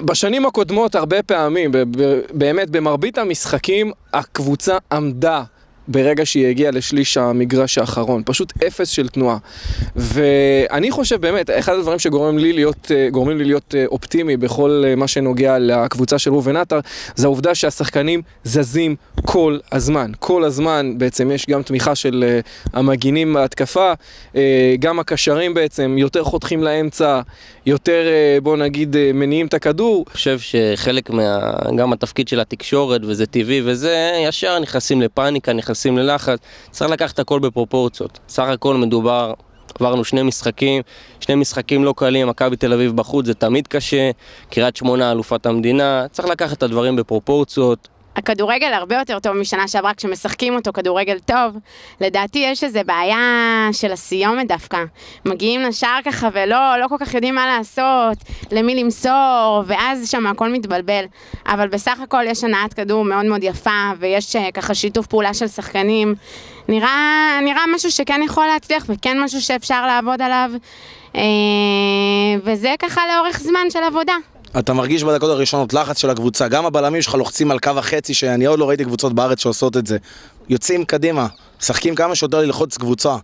בשנים הקודמות הרבה פעמים, באמת במרבית המשחקים, הקבוצה עמדה ברגע שהיא הגיעה לשליש המגרש האחרון, פשוט אפס של תנועה. ואני חושב באמת, אחד הדברים שגורמים לי להיות, גורמים לי להיות אופטימי בכל מה שנוגע לקבוצה של ראובן עטר, זה העובדה שהשחקנים זזים כל הזמן. כל הזמן בעצם יש גם תמיכה של המגינים בהתקפה, גם הקשרים בעצם יותר חותכים לאמצע, יותר בוא נגיד מניעים את הכדור. אני חושב שחלק מה... גם התפקיד של התקשורת וזה טבעי וזה, ישר נכנסים לפאניקה, נכנסים... נכנסים ללחץ, צריך לקחת הכל בפרופורציות. סך הכל מדובר, עברנו שני משחקים, שני משחקים לא קלים, מכבי תל אביב בחוץ זה תמיד קשה, קריית שמונה אלופת המדינה, צריך לקחת את הדברים בפרופורציות, הכדורגל הרבה יותר טוב משנה שעברה כשמשחקים אותו כדורגל טוב. לדעתי יש איזה בעיה של הסיומת דווקא. מגיעים לשער ככה ולא לא כל כך יודעים מה לעשות, למי למסור, ואז שם הכל מתבלבל. אבל בסך הכל יש הנעת כדור מאוד מאוד יפה, ויש אה, ככה שיתוף פעולה של שחקנים. נראה, נראה משהו שכן יכול להצליח וכן משהו שאפשר לעבוד עליו. אה, וזה ככה לאורך זמן של עבודה. אתה מרגיש בדקות הראשונות לחץ של הקבוצה, גם הבלמים שלך לוחצים על קו החצי, שאני עוד לא ראיתי קבוצות בארץ שעושות את זה. יוצאים קדימה, משחקים כמה שיותר ללחוץ קבוצה.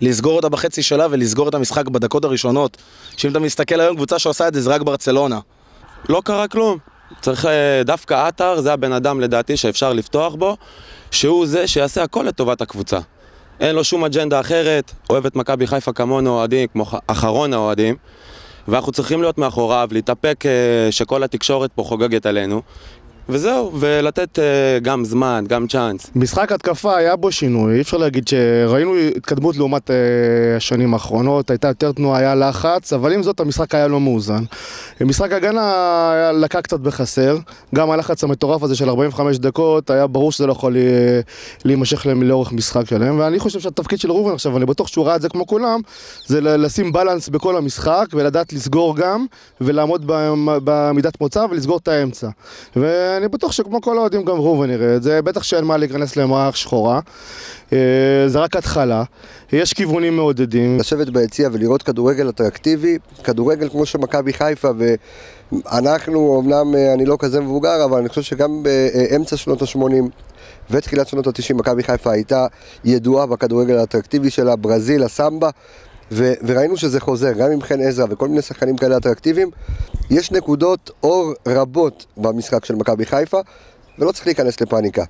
לסגור אותה בחצי שלה ולסגור את המשחק בדקות הראשונות. שאם אתה מסתכל היום, קבוצה שעושה את זה זה רק ברצלונה. לא קרה כלום. צריך אה, דווקא עטר, זה הבן אדם לדעתי שאפשר לפתוח בו, שהוא זה שיעשה הכל לטובת הקבוצה. אין לו שום אג'נדה אחרת, אוהב את מכבי חיפה כמונו אוהדים, כמו אחרון האוהדים. ואנחנו צריכים להיות מאחוריו, להתאפק אה, שכל התקשורת פה חוגגת עלינו. וזהו, ולתת uh, גם זמן, גם צ'אנס. משחק התקפה היה בו שינוי, אי אפשר להגיד שראינו התקדמות לעומת uh, השנים האחרונות, הייתה יותר תנועה, היה לחץ, אבל עם זאת המשחק היה לא מאוזן. משחק הגנה לקה קצת בחסר, גם הלחץ המטורף הזה של 45 דקות, היה ברור שזה לא יכול להימשך להם לאורך משחק שלהם, ואני חושב שהתפקיד של ראובן עכשיו, אני בטוח שהוא ראה את זה כמו כולם, זה לשים בלנס בכל המשחק, ולדעת לסגור גם, ולעמוד במידת מוצא ולסגור את האמצע. ואני בטוח שכמו כל האוהדים גם ראובן יראה את זה, בטח שאין מה להיכנס למערך שחורה. אה, זה רק התחלה, יש כיוונים מעודדים. לשבת ביציע ולראות כדורגל אטרקטיבי, כדורגל כמו שמכבי חיפה ואנחנו, אמנם אה, אני לא כזה מבוגר, אבל אני חושב שגם באמצע שנות ה-80 ותחילת שנות ה-90 מכבי חיפה הייתה ידועה בכדורגל האטרקטיבי שלה, ברזיל, הסמבה. ו- וראינו שזה חוזר, גם עם חן עזרא וכל מיני שחקנים כאלה אטרקטיביים, יש נקודות אור רבות במשחק של מכבי חיפה, ולא צריך להיכנס לפאניקה.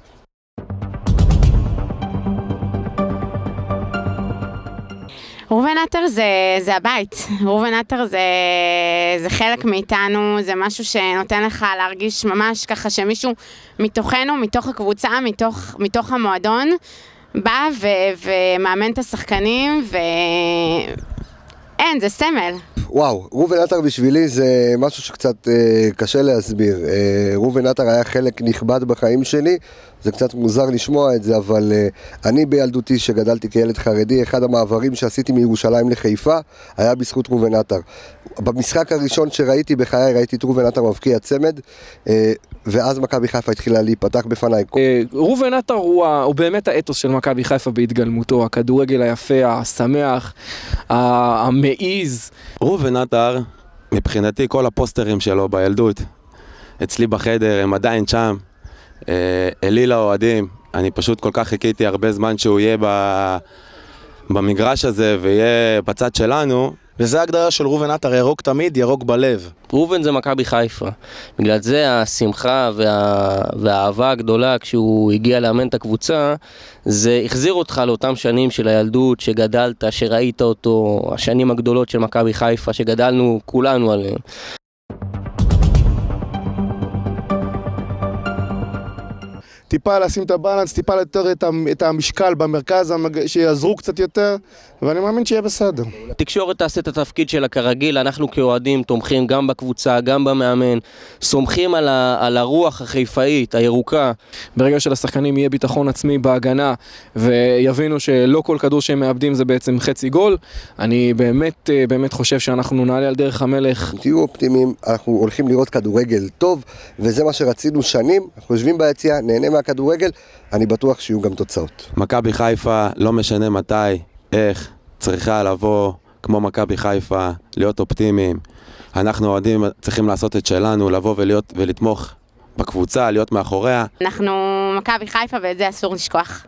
ראובן עטר זה, זה הבית, ראובן עטר זה, זה חלק מאיתנו, זה משהו שנותן לך להרגיש ממש ככה שמישהו מתוכנו, מתוך הקבוצה, מתוך, מתוך המועדון, בא ו- ומאמן את השחקנים, ואין, זה סמל. וואו, ראובן עטר בשבילי זה משהו שקצת אה, קשה להסביר. אה, ראובן עטר היה חלק נכבד בחיים שלי, זה קצת מוזר לשמוע את זה, אבל uh, אני בילדותי, שגדלתי כילד חרדי, אחד המעברים שעשיתי מירושלים לחיפה היה בזכות ראובן עטר. במשחק הראשון שראיתי בחיי, ראיתי את ראובן עטר מבקיע צמד, uh, ואז מכבי חיפה התחילה להיפתח בפניי. Uh, ראובן עטר הוא, הוא באמת האתוס של מכבי חיפה בהתגלמותו, הכדורגל היפה, השמח, המעיז. ראובן עטר, מבחינתי כל הפוסטרים שלו בילדות, אצלי בחדר, הם עדיין שם. אה, אליל האוהדים, אני פשוט כל כך חיכיתי הרבה זמן שהוא יהיה ב... במגרש הזה ויהיה בצד שלנו. וזה ההגדרה של ראובן עטר, ירוק תמיד, ירוק בלב. ראובן זה מכבי חיפה. בגלל זה השמחה וה... והאהבה הגדולה כשהוא הגיע לאמן את הקבוצה, זה החזיר אותך לאותם שנים של הילדות, שגדלת, שראית אותו, השנים הגדולות של מכבי חיפה, שגדלנו כולנו עליהם. טיפה לשים את הבלנס, טיפה יותר את המשקל במרכז, שיעזרו קצת יותר, ואני מאמין שיהיה בסדר. תקשורת תעשה את התפקיד שלה כרגיל, אנחנו כאוהדים תומכים גם בקבוצה, גם במאמן, סומכים על, ה, על הרוח החיפאית, הירוקה. ברגע שלשחקנים יהיה ביטחון עצמי בהגנה, ויבינו שלא כל כדור שהם מאבדים זה בעצם חצי גול, אני באמת, באמת חושב שאנחנו נעלה על דרך המלך. תהיו אופטימיים, אנחנו הולכים לראות כדורגל טוב, וזה מה שרצינו שנים, אנחנו יושבים ביציע, נהנה מהכדורגל, אני בטוח שיהיו גם תוצאות. מכבי חיפה, לא משנה מתי, איך, צריכה לבוא כמו מכבי חיפה, להיות אופטימיים, אנחנו אוהדים צריכים לעשות את שלנו, לבוא ולהיות, ולתמוך בקבוצה, להיות מאחוריה. אנחנו מכבי חיפה ואת זה אסור לשכוח.